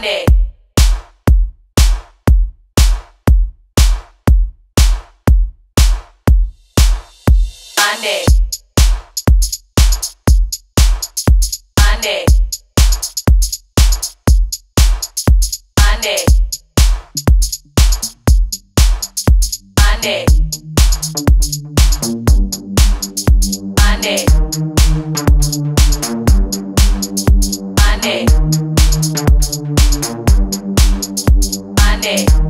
neck. My neck. My neck. My that.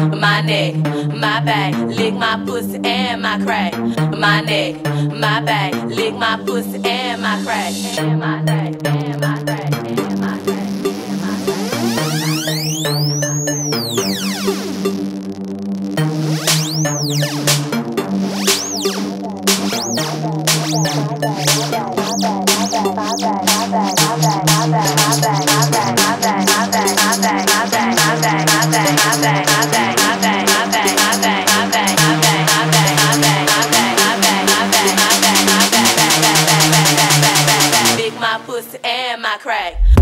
My neck, my back, lick my pussy and my crack. My neck, my back, lick my pussy and my crack. And my neck, and my crack, and my crack, and my pussy and my crack.